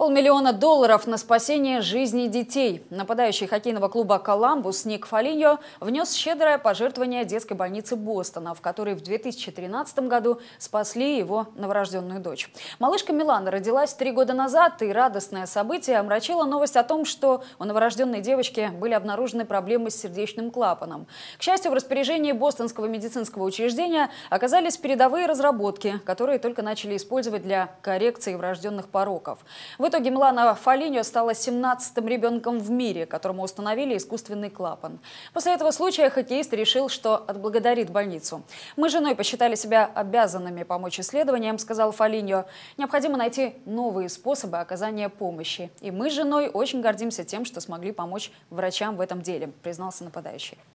Полмиллиона долларов на спасение жизни детей. Нападающий хоккейного клуба «Коламбус» Ник Фолиньо внес щедрое пожертвование детской больницы Бостона, в которой в 2013 году спасли его новорожденную дочь. Малышка Милана родилась три года назад, и радостное событие омрачило новость о том, что у новорожденной девочки были обнаружены проблемы с сердечным клапаном. К счастью, в распоряжении бостонского медицинского учреждения оказались передовые разработки, которые только начали использовать для коррекции врожденных пороков. В итоге Милана Фолиньо стала 17-м ребенком в мире, которому установили искусственный клапан. После этого случая хоккеист решил, что отблагодарит больницу. «Мы с женой посчитали себя обязанными помочь исследованиям», сказал Фолиньо. «Необходимо найти новые способы оказания помощи. И мы с женой очень гордимся тем, что смогли помочь врачам в этом деле», признался нападающий.